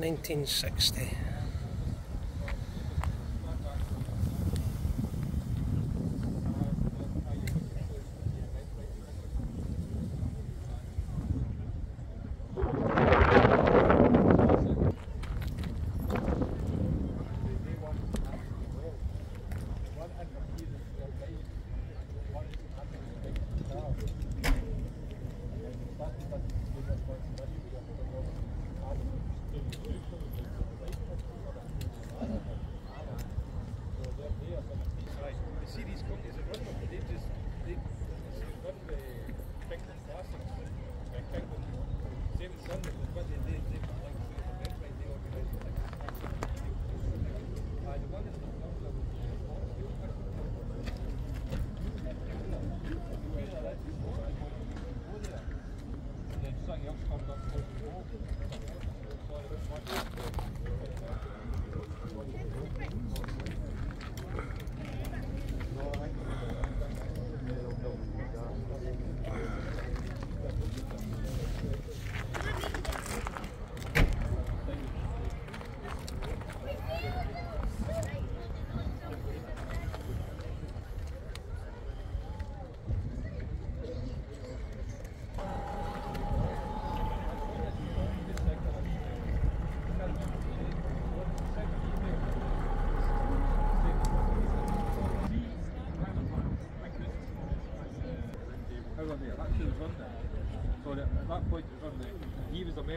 1960.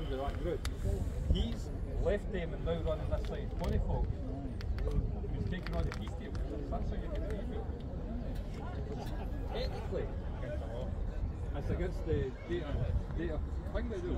That group. He's left them and now running this side. Tony Fogg, taking on the peace. That's how you the email. Technically, it's against the data, data thing they do.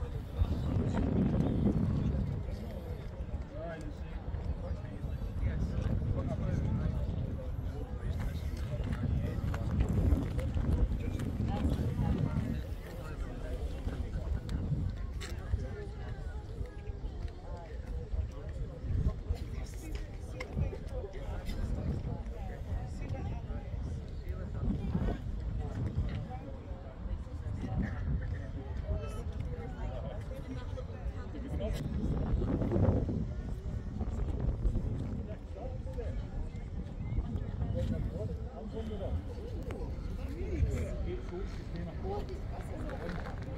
vamos you.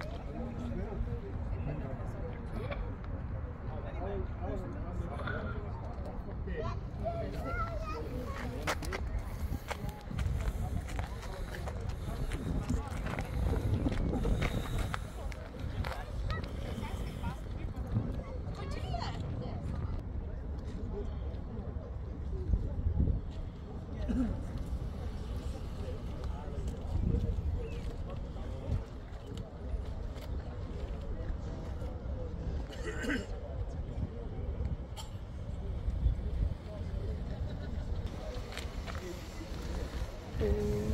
Dun.